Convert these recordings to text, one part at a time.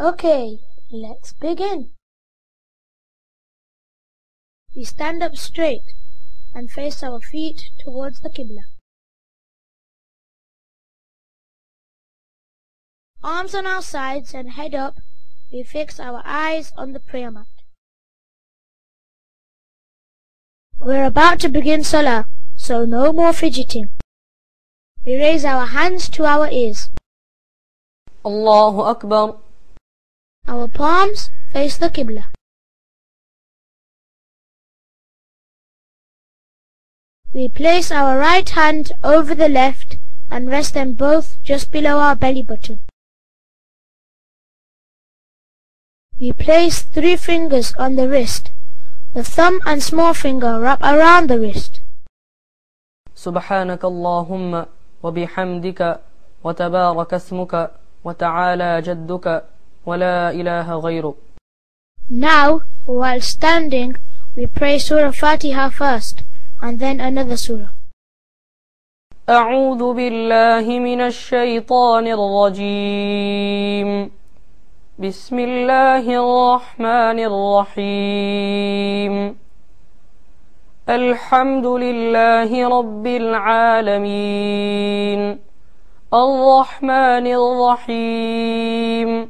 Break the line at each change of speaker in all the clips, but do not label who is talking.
Okay, let's begin. We stand up straight and face our feet towards the Qibla. Arms on our sides and head up, we fix our eyes on the prayer mat. We're about to begin Salah, so no more fidgeting. We raise our hands to our ears.
Allahu Akbar.
Our palms face the Qibla. We place our right hand over the left and rest them both just below our belly button. We place three fingers on the wrist. The thumb and small finger wrap around the wrist.
سبحانك اللهم وبحمدك وتبارك اسمك وتعالى جدك ولا إله غيرك
Now, while standing, we pray Surah Fatiha first, and then another surah.
أعوذ بالله من الشيطان الرجيم. بسم الله الرحمن الرحيم. الحمد لله رب العالمين. الرحمن الرحيم.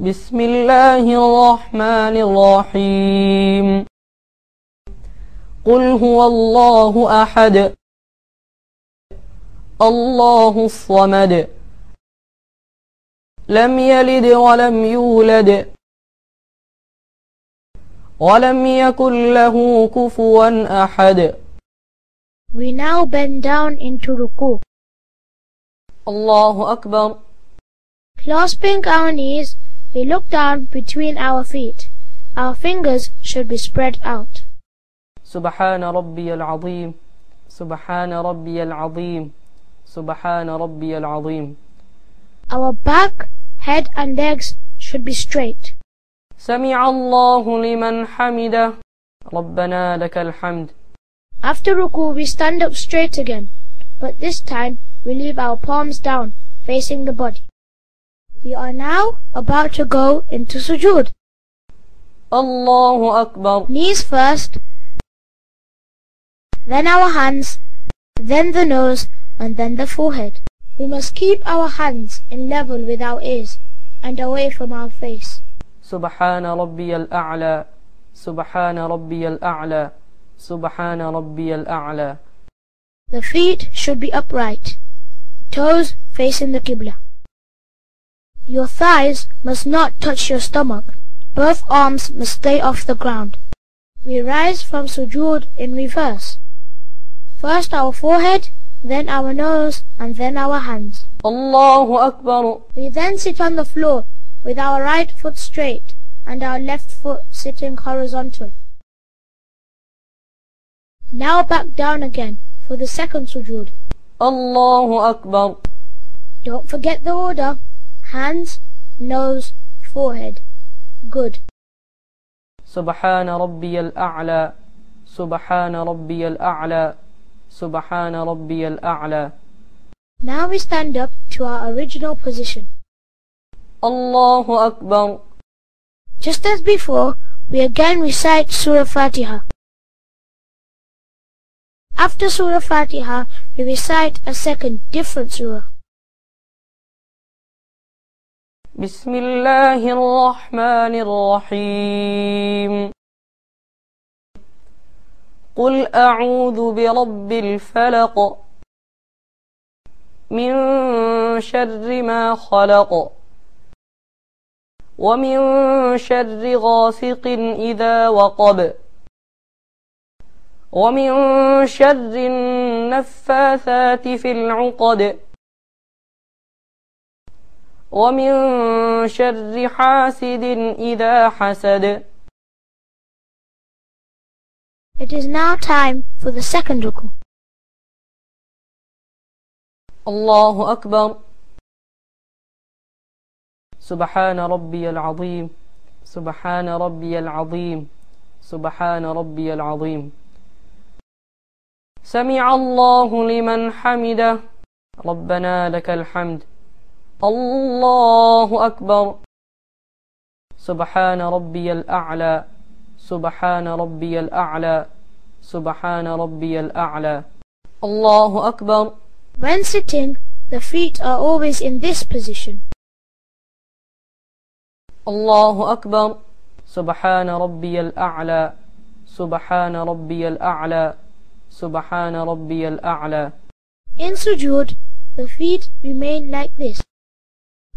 بسم الله الرحمن الرحيم قل هو الله أحد الله الصمد لم يلد ولم يولد ولم يكن له كفوا أحد
We now bend down into ruku.
الله أكبر
Clasping our knees, we look down between our feet. Our fingers should be spread out.
سبحان ربي العظيم سبحان ربي العظيم سبحان ربي العظيم
Our back, head and legs should be straight.
سمع الله لمن حمده ربنا لك الحمد
After ruku, we stand up straight again, but this time we leave our palms down, facing the body. We are now about to go into sujood.
الله أكبر
Knees first, then our hands, then the nose, and then the forehead. We must keep our hands in level with our ears and away from our face.
سبحان ربي الأعلى سبحان ربي الأعلى سبحان ربي الأعلى
The feet should be upright, toes facing the Qibla. Your thighs must not touch your stomach. Both arms must stay off the ground. We rise from sujood in reverse. First our forehead, then our nose, and then our hands.
Allahu Akbar.
We then sit on the floor with our right foot straight and our left foot sitting horizontal. Now back down again for the second sujood.
Allahu Akbar.
Don't forget the order. Hands, nose, forehead. Good.
سبحان ربي الأعلى سبحان ربي الأعلى سبحان ربي الأعلى
Now we stand up to our original position.
الله أكبر
Just as before, we again recite Surah Fatiha. After Surah Fatiha, we recite a second different surah.
بسم الله الرحمن الرحيم. قل أعوذ برب الفلق من شر ما خلق ومن شر غاسق إذا وقب ومن شر النفاثات في العقد ومن شر حاسد إذا حسد.
It is now time for the second ruku.
الله أكبر سبحان ربي العظيم سبحان ربي العظيم سبحان ربي العظيم سمع الله لمن حمده ربنا لك الحمد الله أكبر سبحان ربي الأعلى سبحان ربي الأعلى سبحان ربي الأعلى الله أكبر
When sitting, the feet are always in this position.
الله أكبر سبحان ربي الأعلى سبحان ربي الأعلى سبحان ربي الأعلى
In sujood, the feet remain like this.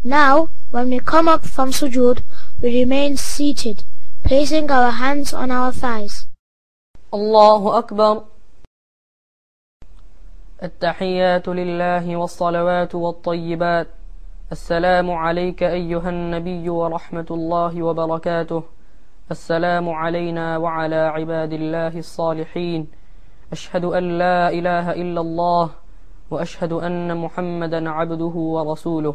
Now, when we come up from sujood, we remain seated, placing our hands on our thighs.
الله أكبر التحيات لله والصلوات والطيبات السلام عليك أيها النبي ورحمة الله وبركاته السلام علينا وعلى عباد الله الصالحين أشهد أن لا إله إلا الله وأشهد أن محمدا عبده ورسوله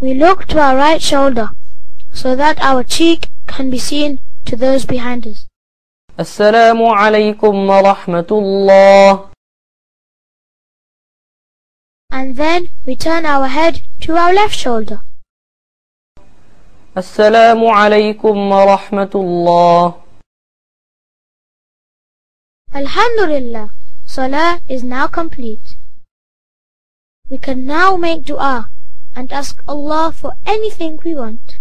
we look to our right shoulder so that our cheek can be seen to those behind us.
السلام عليكم ورحمة الله
And then we turn our head to our left shoulder.
السلام عليكم ورحمة الله
Alhamdulillah, Salah is now complete. We can now make dua and ask Allah for anything we want.